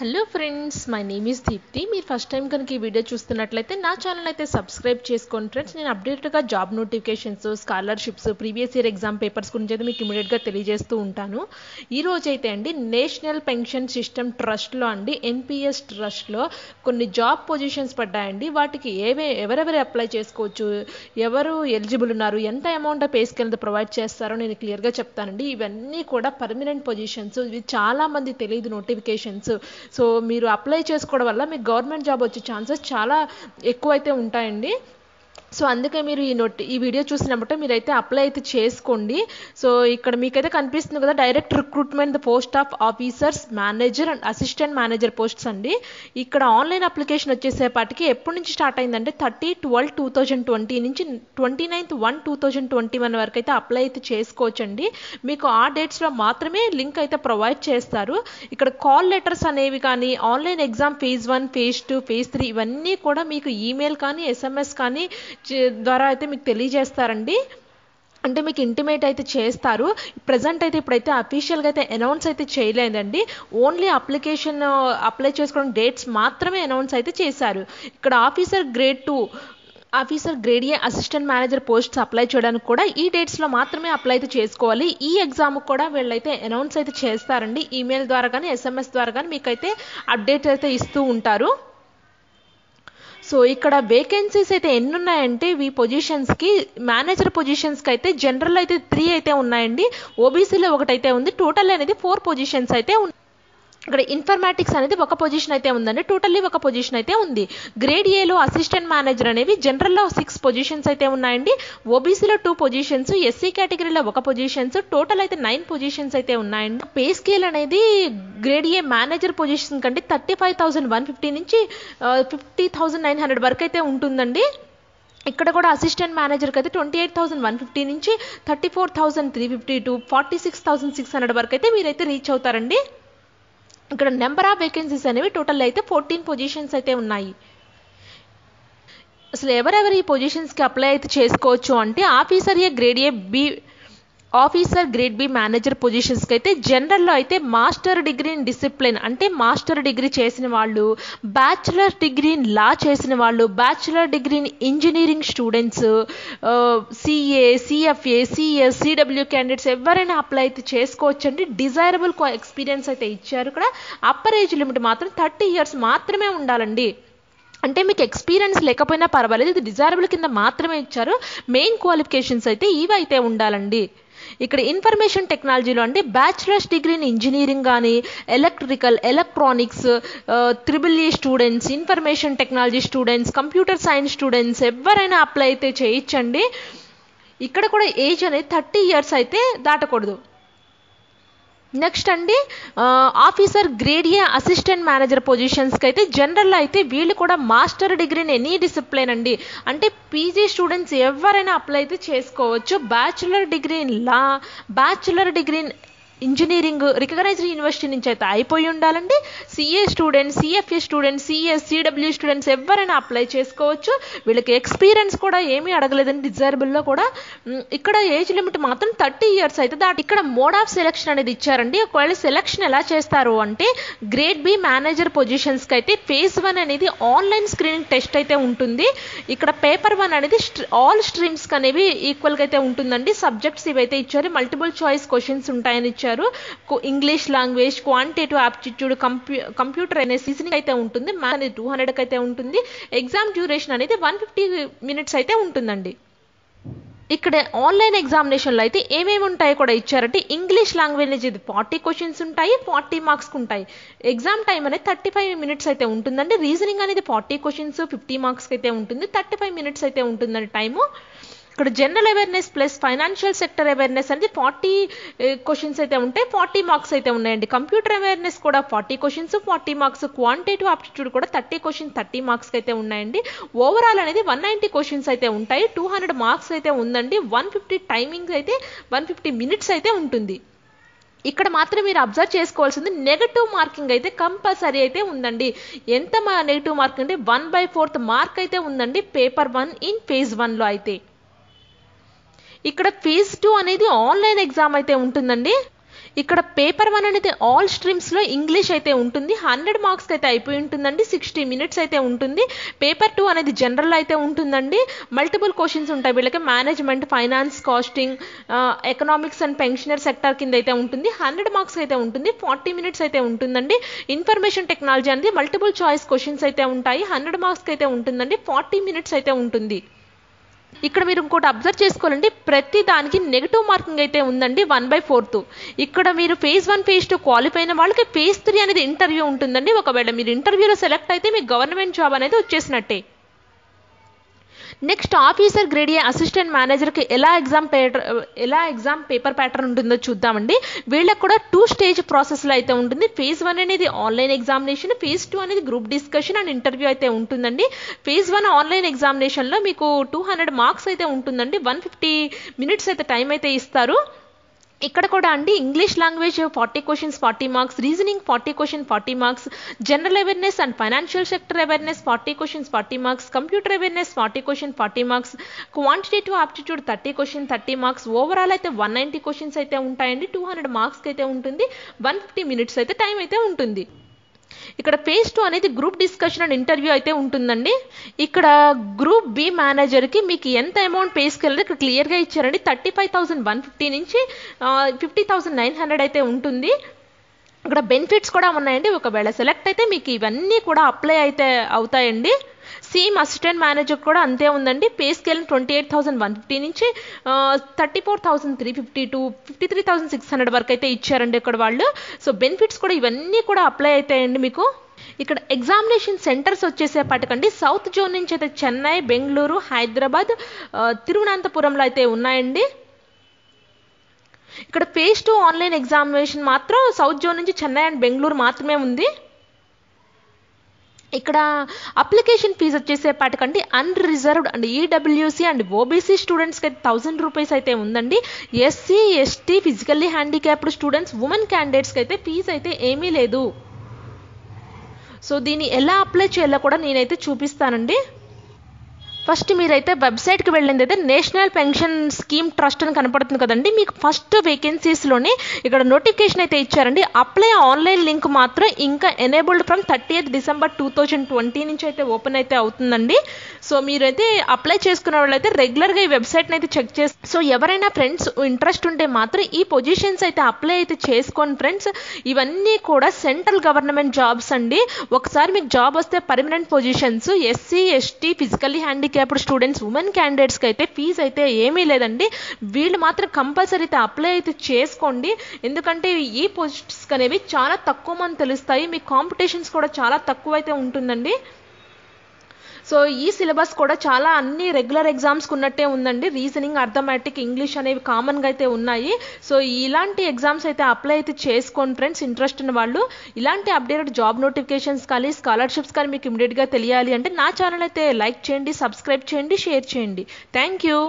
Hello friends my name is Deepti మీరు first time కనుక ఈ వీడియో చూస్తున్నట్లయితే నా ఛానల్ అయితే సబ్స్క్రైబ్ చేసుకోండి ఫ్రెండ్స్ నేను అప్డేటెడ్గా job notifications scholarships previous year exam papers గురించి అయితే మీకు ఇమీడియట్గా తెలియజేస్తూ ఉంటాను. ఈ రోజు అయితే అండి నేషనల్ పెన్షన్ సిస్టమ్ ట్రస్ట్లో అండి ఎన్పిఎస్ ట్రస్ట్లో కొన్ని జాబ్ పొజిషన్స్ పడ్డాయండి. వాటికి ఏవే ఎవరెవరు అప్లై చేసుకోవచ్చు ఎవరు ఎలిజిబుల్ ఉన్నారు ఎంత అమౌంట్ పే స్కేల్ ప్రొవైడ్ చేస్తారో నేను క్లియర్గా చెప్తానండి. ఇవన్నీ కూడా పర్మనెంట్ పొజిషన్స్ ఇవి చాలామంది తెలియదు నోటిఫికేషన్స్ సో మీరు అప్లై చేసుకోవడం వల్ల మీకు గవర్నమెంట్ జాబ్ వచ్చే ఛాన్సెస్ చాలా ఎక్కువైతే ఉంటాయండి. సో అందుకే మీరు ఈ నోట్ ఈ వీడియో చూసినప్పుడు మీరైతే అప్లై అయితే చేసుకోండి. సో ఇక్కడ మీకైతే కనిపిస్తుంది కదా direct recruitment the post of officers manager and assistant manager posts అండి. ఇక్కడ ఆన్లైన్ అప్లికేషన్ వచ్చేసేపాటికి ఎప్పటి నుంచి స్టార్ట్ అయిందంటే thirty twelve two thousand twenty నుంచి twenty ninth one two thousand twenty one వరకు అయితే అప్లై అయితే చేసుకోవచ్చండి. మీకు ఆ డేట్స్లో మాత్రమే లింక్ అయితే ప్రొవైడ్ చేస్తారు. ఇక్కడ కాల్ లెటర్స్ అనేవి కానీ online exam phase one phase two phase three ఇవన్నీ కూడా మీకు ఈమెయిల్ కానీ ఎస్ఎంఎస్ కానీ ద్వారా అయితే మీకు తెలియజేస్తారండి. అంటే మీకు ఇంటిమేట్ అయితే చేస్తారు. ప్రజెంట్ అయితే ఇప్పుడైతే అఫీషియల్గా అయితే అనౌన్స్ అయితే చేయలేదండి. ఓన్లీ అప్లికేషన్ అప్లై చేసుకోవడం డేట్స్ మాత్రమే అనౌన్స్ అయితే చేశారు. ఇక్కడ officer grade two officer grade A assistant manager posts apply చేయడానికి కూడా ఈ డేట్స్లో మాత్రమే అప్లై అయితే చేసుకోవాలి. ఈ ఎగ్జామ్ కూడా వీళ్ళైతే అనౌన్స్ అయితే చేస్తారండి. ఈమెయిల్ ద్వారా కానీ ఎస్ఎంఎస్ ద్వారా కానీ మీకైతే అప్డేట్ అయితే ఇస్తూ ఉంటారు. సో ఇక్కడ వేకెన్సీస్ అయితే ఎన్ని ఉన్నాయంటే ఈ పొజిషన్స్కి మేనేజర్ పొజిషన్స్కి అయితే జనరల్ అయితే త్రీ అయితే ఉన్నాయండి. ఓబీసీలో ఒకటైతే ఉంది. టోటల్ అనేది ఫోర్ పొజిషన్స్ అయితే ఉన్నాయి ఇక్కడ ఇన్ఫర్మాటిక్స్ అనేది ఒక పొజిషన్ అయితే ఉందండి. టోటల్లీ ఒక పొజిషన్ అయితే ఉంది. గ్రేడ్ ఏలో అసిస్టెంట్ మేనేజర్ అనేవి జనరల్లో సిక్స్ పొజిషన్స్ అయితే ఉన్నాయండి. ఓబీసీలో టూ పొజిషన్స్ ఎస్సీ కేటగిరీలో ఒక పొజిషన్స్ టోటల్ అయితే నైన్ పొజిషన్స్ అయితే ఉన్నాయండి. పే స్కేల్ అనేది గ్రేడ్ ఏ మేనేజర్ పొజిషన్ కంటే thirty five thousand one fifty నుంచి ఫిఫ్టీ థౌసండ్ నైన్ హండ్రెడ్ వరకు అయితే ఉంటుందండి. ఇక్కడ కూడా అసిస్టెంట్ మేనేజర్కి అయితే twenty eight thousand one fifty నుంచి thirty four thousand three fifty to forty six thousand six hundred వరకు అయితే మీరైతే రీచ్ అవుతారండి. ఇక్కడ నెంబర్ ఆఫ్ వేకెన్సీస్ అనేవి టోటల్ అయితే ఫోర్టీన్ పొజిషన్స్ అయితే ఉన్నాయి. అసలు ఎవరెవరు ఈ పొజిషన్స్కి అప్లై అయితే చేసుకోవచ్చు అంటే officer A grade A B officer grade B manager పొజిషన్స్కి అయితే జనరల్లో అయితే మాస్టర్ డిగ్రీ ఇన్ డిసిప్లిన్ అంటే మాస్టర్ డిగ్రీ చేసిన వాళ్ళు బ్యాచులర్ డిగ్రీ ఇన్ లా చేసిన వాళ్ళు bachelor degree in engineering students CA CFA CS CW candidates ఎవరైనా అప్లై అయితే చేసుకోవచ్చు అండి డిజైరబుల్ ఎక్స్పీరియన్స్ అయితే ఇచ్చారు ఇక్కడ అప్పర్ ఏజ్ లిమిట్ మాత్రం థర్టీ ఇయర్స్ మాత్రమే ఉండాలండి. అంటే మీకు ఎక్స్పీరియన్స్ లేకపోయినా పర్వాలేదు ఇది డిజైరబుల్ కింద మాత్రమే ఇచ్చారు. మెయిన్ క్వాలిఫికేషన్స్ అయితే ఇవి అయితే ఉండాలండి. ఇక్కడ ఇన్ఫర్మేషన్ టెక్నాలజీలో అంటే బ్యాచిలర్స్ డిగ్రీ ఇన్ ఇంజనీరింగ్ కానీ electrical electronics triple E students information technology students computer science students ఎవరైనా అప్లై అయితే చేయించండి ఇక్కడ కూడా ఏజ్ అనేది థర్టీ ఇయర్స్ అయితే దాటకూడదు. నెక్స్ట్ అండి officer grade A assistant manager పొజిషన్స్కి అయితే జనరల్లో అయితే వీళ్ళు కూడా మాస్టర్ డిగ్రీని ఎనీ డిసిప్లిన్ అండి. అంటే పీజీ స్టూడెంట్స్ ఎవరైనా అప్లై అయితే చేసుకోవచ్చు. Bachelor degree in law bachelor degree in engineering recognized university నుంచి అయితే అయిపోయి ఉండాలండి. CA students CFA students CS CW students ఎవరైనా అప్లై చేసుకోవచ్చు. వీళ్ళకి ఎక్స్పీరియన్స్ కూడా ఏమీ అడగలేదండి డిజైరబుల్లో కూడా. ఇక్కడ ఏజ్ లిమిట్ మాత్రం థర్టీ ఇయర్స్ అయితే దాటి ఇక్కడ మోడ్ ఆఫ్ సెలెక్షన్ అనేది ఇచ్చారండి. ఒకవేళ సెలెక్షన్ ఎలా చేస్తారు అంటే గ్రేడ్ బి మేనేజర్ పొజిషన్స్కి అయితే ఫేజ్ వన్ అనేది ఆన్లైన్ స్క్రీనింగ్ టెస్ట్ అయితే ఉంటుంది. ఇక్కడ పేపర్ వన్ అనేది ఆల్ స్ట్రీమ్స్కి అనేవి ఈక్వల్గా అయితే ఉంటుందండి. సబ్జెక్ట్స్ ఇవైతే ఇచ్చారు. మల్టిపుల్ చాయిస్ క్వశ్చన్స్ ఉంటాయని ఇచ్చారు. English language quantitative aptitude compu computer అనే సీజనింగ్ అయితే ఉంటుంది. మ్యాథ్ అనేది టూ హండ్రెడ్కి అయితే ఉంటుంది. ఎగ్జామ్ డ్యూరేషన్ అనేది వన్ ఫిఫ్టీ మినిట్స్ అయితే ఉంటుందండి. ఇక్కడ ఆన్లైన్ ఎగ్జామినేషన్లో అయితే ఏమేమి ఉంటాయో కూడా ఇచ్చారంటే ఇంగ్లీష్ లాంగ్వేజ్ ఇది ఫార్టీ క్వశ్చన్స్ ఉంటాయి ఫార్టీ మార్క్స్కి ఉంటాయి. ఎగ్జామ్ టైం అనేది థర్టీ ఫైవ్ మినిట్స్ అయితే ఉంటుందండి. రీజనింగ్ అనేది ఫార్టీ క్వశ్చన్స్ ఫిఫ్టీ మార్క్స్కి అయితే ఉంటుంది. థర్టీ ఫైవ్ మినిట్స్ అయితే ఉంటుందండి టైము. ఇక్కడ general awareness plus financial sector awareness అనేది ఫార్టీ క్వశ్చన్స్ eh, అయితే ఉంటాయి ఫార్టీ మార్క్స్ అయితే ఉన్నాయండి. కంప్యూటర్ అవేర్నెస్ కూడా forty questions forty marks quantitative aptitude కూడా థర్టీ క్వశ్చన్ థర్టీ మార్క్స్కి అయితే ఉన్నాయండి. ఓవరాల్ అనేది వన్ నైంటీ క్వశ్చన్స్ అయితే ఉంటాయి టూ హండ్రెడ్ మార్క్స్ అయితే ఉందండి వన్ ఫిఫ్టీ టైమింగ్ అయితే వన్ ఫిఫ్టీ మినిట్స్ అయితే ఉంటుంది. ఇక్కడ మాత్రం మీరు అబ్జర్వ్ చేసుకోవాల్సింది నెగటివ్ మార్కింగ్ అయితే కంపల్సరీ అయితే ఉందండి. ఎంత నెగటివ్ నెగిటివ్ మార్కింగ్ అంటే వన్ బై ఫోర్త్ మార్క్ అయితే ఉందండి పేపర్ వన్ ఇన్ ఫేజ్ వన్లో అయితే. ఇక్కడ ఫేజ్ టూ అనేది ఆన్లైన్ ఎగ్జామ్ అయితే ఉంటుందండి. ఇక్కడ పేపర్ వన్ అనేది ఆల్ స్ట్రీమ్స్లో ఇంగ్లీష్ అయితే ఉంటుంది. హండ్రెడ్ మార్క్స్కి అయితే అయిపోయి ఉంటుందండి. సిక్స్టీ మినిట్స్ అయితే ఉంటుంది. పేపర్ టూ అనేది జనరల్ అయితే ఉంటుందండి. మల్టిపుల్ క్వశ్చన్స్ ఉంటాయి. వీళ్ళకి management finance costing economics and pensioner sector కింద అయితే ఉంటుంది. హండ్రెడ్ మార్క్స్ అయితే ఉంటుంది. ఫార్టీ మినిట్స్ అయితే ఉంటుందండి. ఇన్ఫర్మేషన్ టెక్నాలజీ అనేది మల్టిపుల్ చాయిస్ క్వశ్చన్స్ అయితే ఉంటాయి. హండ్రెడ్ మార్క్స్కి అయితే ఉంటుందండి. ఫార్టీ మినిట్స్ అయితే ఉంటుంది. ఇక్కడ మీరు ఇంకోటి అబ్జర్వ్ చేసుకోవాలండి. ప్రతి దానికి నెగిటివ్ మార్కింగ్ అయితే ఉందండి వన్ బై ఫోర్త్ ఇక్కడ మీరు phase one phase two qualify అయిన వాళ్ళకి ఫేజ్ త్రీ అనేది ఇంటర్వ్యూ ఉంటుందండి. ఒకవేళ మీరు ఇంటర్వ్యూలో సెలెక్ట్ అయితే మీకు గవర్నమెంట్ జాబ్ అనేది వచ్చేసినట్టే. Next officer grade A assistant మేనేజర్కి ఎలా ఎగ్జామ్ పేటర్ ఎలా ఎగ్జామ్ పేపర్ ప్యాటర్న్ ఉంటుందో చూద్దామండి. వీళ్ళకి కూడా టూ స్టేజ్ ప్రాసెస్లో అయితే ఉంటుంది. ఫేజ్ వన్ అనేది ఆన్లైన్ ఎగ్జామినేషన్ ఫేజ్ టూ అనేది గ్రూప్ డిస్కషన్ అండ్ ఇంటర్వ్యూ అయితే ఉంటుందండి. ఫేజ్ వన్ ఆన్లైన్ ఎగ్జామినేషన్లో మీకు టూ హండ్రెడ్ మార్క్స్ అయితే ఉంటుందండి. వన్ ఫిఫ్టీ మినిట్స్ అయితే టైం అయితే ఇస్తారు. ఇక్కడ కూడా అండి English language forty questions forty marks reasoning forty question forty marks general awareness and financial sector awareness forty questions forty marks computer awareness forty question forty marks quantitative aptitude thirty question thirty marks overall అయితే one ninety questions అయితే ఉంటాయండి two hundred మార్క్స్కి అయితే ఉంటుంది one fifty minutes అయితే time అయితే ఉంటుంది. ఇక్కడ ఫేజ్ టూ అనేది గ్రూప్ డిస్కషన్ అండ్ ఇంటర్వ్యూ అయితే ఉంటుందండి. ఇక్కడ గ్రూప్ బి మేనేజర్కి మీకు ఎంత అమౌంట్ పే స్కేల్ ఇక్కడ క్లియర్గా ఇచ్చారండి. Thirty five thousand one fifty నుంచి ఫిఫ్టీ థౌసండ్ నైన్ హండ్రెడ్ అయితే ఉంటుంది. ఇక్కడ బెనిఫిట్స్ కూడా ఉన్నాయండి. ఒకవేళ సెలెక్ట్ అయితే మీకు ఇవన్నీ కూడా అప్లై అయితే అవుతాయండి. సేమ్ అసిస్టెంట్ మేనేజర్ కూడా అంతే ఉందండి. Pay scale twenty eight thousand one fifty నుంచి thirty four thousand three fifty to fifty three thousand six hundred వరకు అయితే ఇచ్చారండి ఇక్కడ వాళ్ళు. సో బెనిఫిట్స్ కూడా ఇవన్నీ కూడా అప్లై అవుతాయండి మీకు. ఇక్కడ ఎగ్జామినేషన్ సెంటర్స్ వచ్చేసేపాటికండి. సౌత్ జోన్ నుంచి అయితే చెన్నై బెంగళూరు హైదరాబాద్ తిరువనంతపురంలో అయితే ఉన్నాయండి. ఇక్కడ ఫేజ్ టూ ఆన్లైన్ ఎగ్జామినేషన్ మాత్రం సౌత్ జోన్ నుంచి చెన్నై అండ్ బెంగళూరు మాత్రమే ఉంది. ఇక్కడ application fee వచ్చేసేపాటికంటే unreserved and EWC and OBC స్టూడెంట్స్కి అయితే థౌసండ్ రూపీస్ అయితే ఉందండి. SC ST physically handicapped students women క్యాండిడేట్స్కి అయితే ఫీజు అయితే ఏమీ లేదు. సో దీన్ని ఎలా అప్లై చేయాలో కూడా నేనైతే చూపిస్తానండి. ఫస్ట్ మీరైతే వెబ్సైట్కి వెళ్ళింది అయితే నేషనల్ పెన్షన్ స్కీమ్ ట్రస్ట్ అని కనపడుతుంది కదండి. మీకు ఫస్ట్ వేకెన్సీస్లోనే ఇక్కడ నోటిఫికేషన్ అయితే ఇచ్చారండి. అప్లై ఆన్లైన్ లింక్ మాత్రం ఇంకా enabled from thirty eighth December two thousand twenty నుంచి అయితే ఓపెన్ అయితే అవుతుందండి. సో మీరైతే అప్లై చేసుకునే వాళ్ళైతే రెగ్యులర్గా ఈ వెబ్సైట్ని అయితే చెక్ చేసి సో ఎవరైనా ఫ్రెండ్స్ ఇంట్రెస్ట్ ఉంటే మాత్రం ఈ పొజిషన్స్ అయితే అప్లై అయితే చేసుకోండి ఫ్రెండ్స్ ఇవన్నీ కూడా సెంట్రల్ గవర్నమెంట్ జాబ్స్ అండి. ఒకసారి మీకు జాబ్ వస్తే permanent positions SC ST physically handicapped students women క్యాండిడేట్స్కి అయితే ఫీజు అయితే ఏమీ లేదండి. వీళ్ళు మాత్రం కంపల్సరీ అయితే అప్లై అయితే చేసుకోండి. ఎందుకంటే ఈ పోస్ట్స్ అనేవి చాలా తక్కువ మంది తెలుస్తాయి. మీ కాంపిటీషన్స్ కూడా చాలా తక్కువ అయితే ఉంటుందండి. సో ఈ సిలబస్ కూడా చాలా అన్ని రెగ్యులర్ ఎగ్జామ్స్కి ఉన్నట్టే ఉందండి. రీజనింగ్ అర్థమెటిక్ ఇంగ్లీష్ అనేవి కామన్గా అయితే ఉన్నాయి. సో ఇలాంటి ఎగ్జామ్స్ అయితే అప్లై అయితే చేసుకోండి ఫ్రెండ్స్ ఇంట్రెస్ట్ ఉన్న వాళ్ళు ఇలాంటి అప్డేటెడ్ జాబ్ నోటిఫికేషన్స్ కానీ స్కాలర్షిప్స్ కానీ మీకు ఇమీడియట్గా తెలియాలి అంటే నా ఛానల్ అయితే లైక్ చేయండి సబ్స్క్రైబ్ చేయండి షేర్ చేయండి. Thank you